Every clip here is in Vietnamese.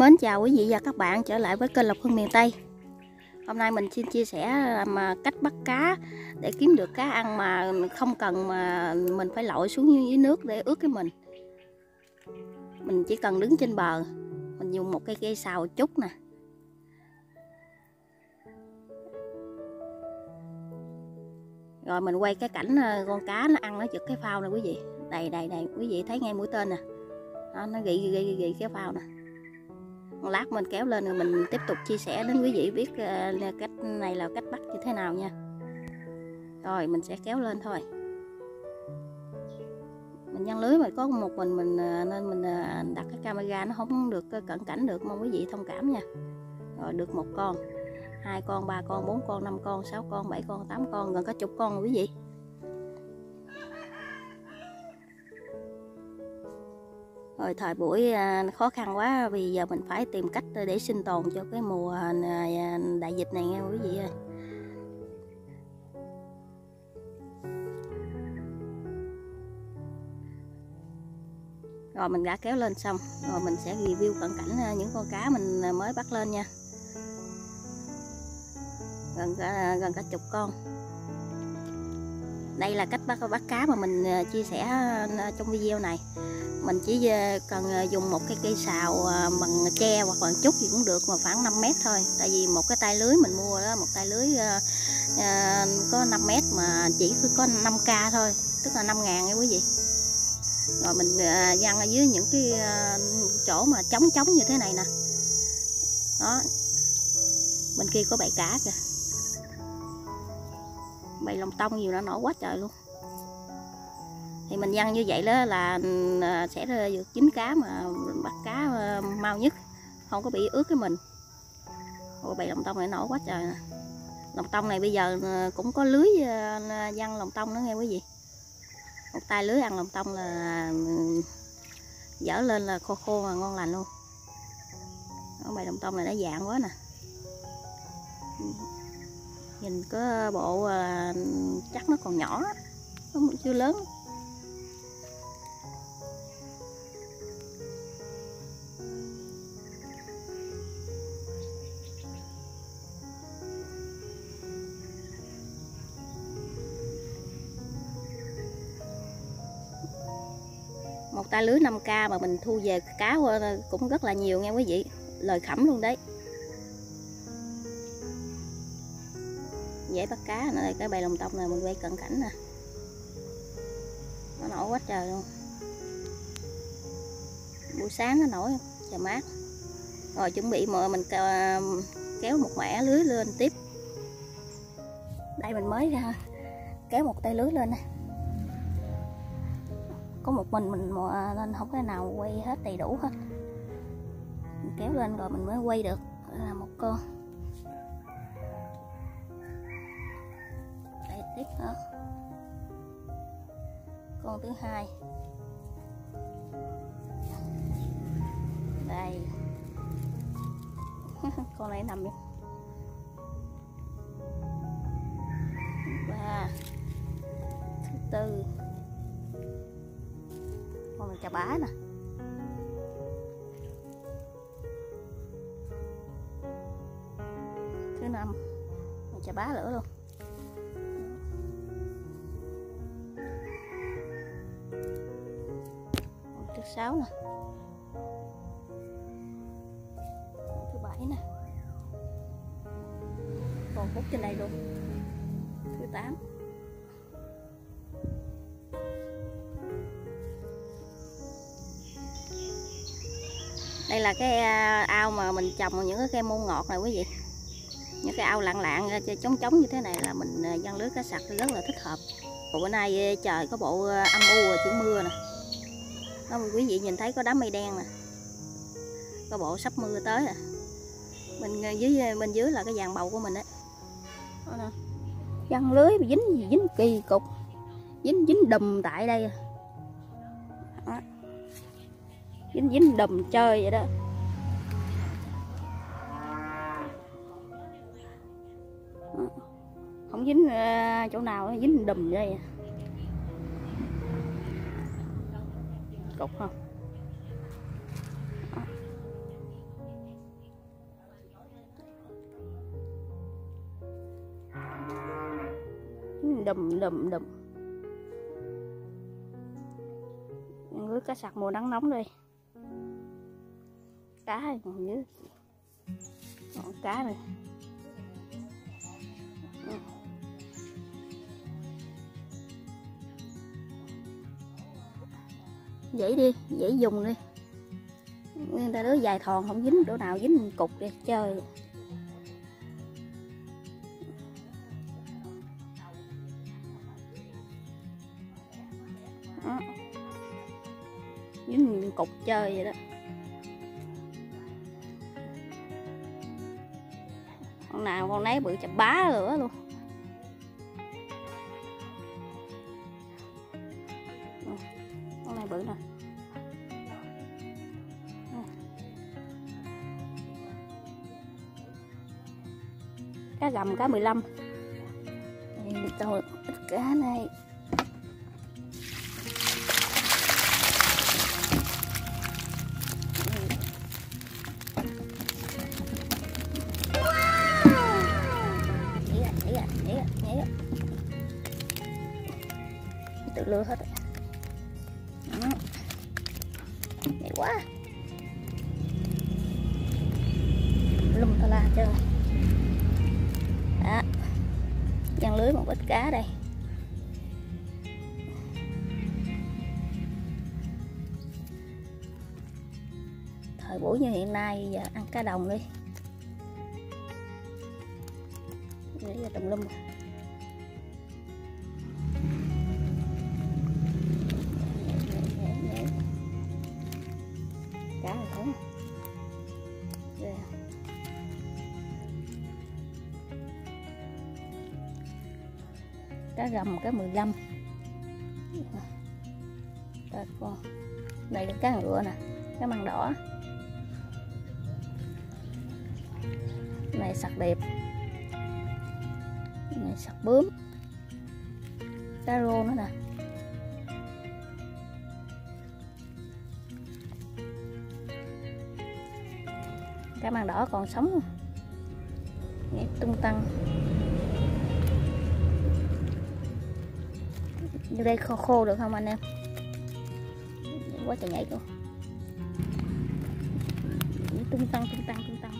mến chào quý vị và các bạn trở lại với kênh Lộc Hương miền Tây. Hôm nay mình xin chia sẻ mà cách bắt cá để kiếm được cá ăn mà không cần mà mình phải lội xuống dưới nước để ướt cái mình. Mình chỉ cần đứng trên bờ Mình dùng một cây cây xào chút nè. Rồi mình quay cái cảnh à, con cá nó ăn nó giật cái phao nè quý vị. Đây đây đây quý vị thấy ngay mũi tên nè. Đó, nó gị gị gị, cái phao nè lát mình kéo lên rồi mình tiếp tục chia sẻ đến quý vị biết ờ, cách này là cách bắt như thế nào nha. Rồi, mình sẽ kéo lên thôi. Mình nhăn lưới mà có một mình mình ờ, nên mình ờ, đặt cái camera nó không được cận cảnh được, mong quý vị thông cảm nha. Rồi, được một con, hai con, ba con, bốn con, năm con, sáu con, bảy con, tám con, gần cả chục con rồi quý vị. Rồi thời buổi à, khó khăn quá vì giờ mình phải tìm cách để sinh tồn cho cái mùa à, à, đại dịch này nghe quý vị ơi. Rồi mình đã kéo lên xong rồi mình sẽ review cận cảnh những con cá mình mới bắt lên nha. Gần cả, gần cả chục con đây là cách bắt bắt cá mà mình ờ, chia sẻ ờ, trong video này. Mình chỉ ờ, cần dùng một cái cây xào bằng tre hoặc bằng chút gì cũng được mà khoảng 5 mét thôi. Tại vì một cái tay lưới mình mua đó một tay lưới có 5 mét mà chỉ có 5k thôi tức là 5 ngàn nha quý vị. Rồi mình uh, ở dưới những cái chỗ mà trống trống như thế này nè. Đó. Bên kia có bảy cá kìa bầy lòng tông nhiều nó nổi quá trời luôn. Thì mình dăng như vậy đó là ừ, à, sẽ được chín cá mà bắt cá ờ, mau nhất không có bị ướt cái mình. Ôi, bầy lòng tông này nổi quá trời nè. Lòng tông này bây giờ ừ, cũng có lưới ờ, dăng lòng tông nữa nghe quý vị. Một tay lưới ăn lòng tông là ừ, dở lên là khô khô mà ngon lành luôn. Bầy lòng tông này nó dạng quá nè nhìn có bộ à, chắc nó còn nhỏ, nó chưa lớn. Một tay lưới 5k mà mình thu về cá cũng rất là nhiều nghe quý vị. Lời khẩm luôn đấy. Dễ bắt cá. Nữa đây cái bầy lồng tông này mình quay cận cảnh nè. Nó nổi quá trời luôn. Buổi sáng nó nổi trời mát. Rồi chuẩn bị mà mình kéo một mẻ lưới lên tiếp. Đây mình mới ra. Kéo một tay lưới lên nè. Có một mình mình nên không thể nào quay hết đầy đủ hết. Mình kéo lên rồi mình mới quay được. Là một con. Đó. con thứ hai. Đây. Con này nằm đi. Ba. Thứ tư. Con là chà bá nè. Thứ năm. Chà bá nữa luôn. Sáu nè. Thứ bảy nè. Còn hút trên đây luôn. Thứ tám. Đây là cái à, ao mà mình trồng những cái cây môn ngọt này quý vị. Những cái ao lặng lặng à, trống trống như thế này là mình à, dân lưới cá sặc rất là thích hợp. Còn bữa nay à, trời có bộ âm u rồi chỉ mưa nè đó quý vị nhìn thấy có đám mây đen nè. Có bộ sắp mưa tới à. Mình dưới, bên dưới là cái vàng bầu của mình đấy. Giăng lưới dính gì, dính kỳ cục. Dính dính đùm tại đây à. đó. Dính dính đùm chơi vậy đó. Không dính à, chỗ nào, dính đùm đây cục không? À. đùm đùm đùm. Ngứa cá sặc mùa nắng nóng đi. Cá này còn nhớ. Còn cá này. Dễ đi, dễ dùng đi. Người ta đứa dài thòn không dính chỗ nào dính cục đi, chơi. Đó. dính cục chơi vậy đó. Con nào con nấy bự chập bá lửa luôn. Con bự nè cá gầm cá 15 lăm. Cho ít cá này. Nhảy ra, nhảy nhảy quá. Lùm tha la chưa? Đó. Giăng lưới một ít cá đây. Thời buổi như hiện nay giờ ăn cá đồng đi. Để ra tùm lum. rồi cá rầm cá 15 Đây, con. đây là cá ngựa nè cá măng đỏ. Này sặc đẹp. Này sặc bướm. Cá rô nữa nè. Cá măng đỏ còn sống? Nghe tung tăng. Như đây khô khô được không anh em? Quá trời nhảy luôn. Tung tăng tung tăng tung tăng.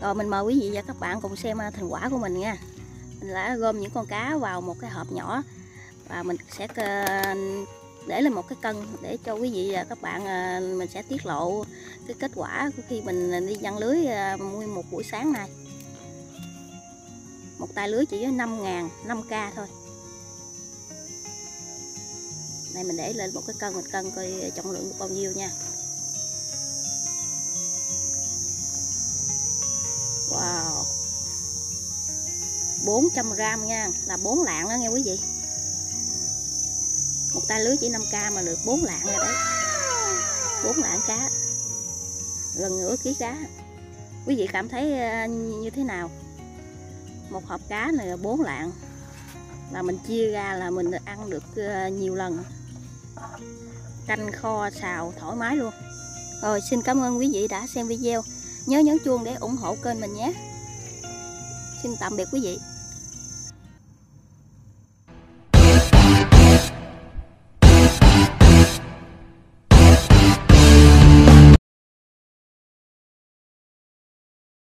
Rồi, mình mời quý vị và các bạn cùng xem à, thành quả của mình nha. Mình đã gom những con cá vào một cái hộp nhỏ và mình sẽ ờ, để lên một cái cân để cho quý vị và các bạn ờ, mình sẽ tiết lộ cái kết quả của khi mình đi giăng lưới ờ, nguyên một buổi sáng này một tay lưới chỉ với 5 ngàn 5k thôi này mình để lên một cái cân, mình cân coi trọng lượng được bao nhiêu nha. Wow. 400 gram nha, Là 4 lạng đó nghe quý vị. Một tay lưới chỉ 5k mà được 4 lạng rồi đấy. 4 lạng cá. Gần nửa ký cá. Quý vị cảm thấy ờ, như thế nào? Một hộp cá này là 4 lạng. Là mình chia ra là mình ăn được ờ, nhiều lần. Canh kho xào thoải mái luôn. Rồi, xin cảm ơn quý vị đã xem video. Nhớ nhấn chuông để ủng hộ kênh mình nhé. Xin tạm biệt quý vị.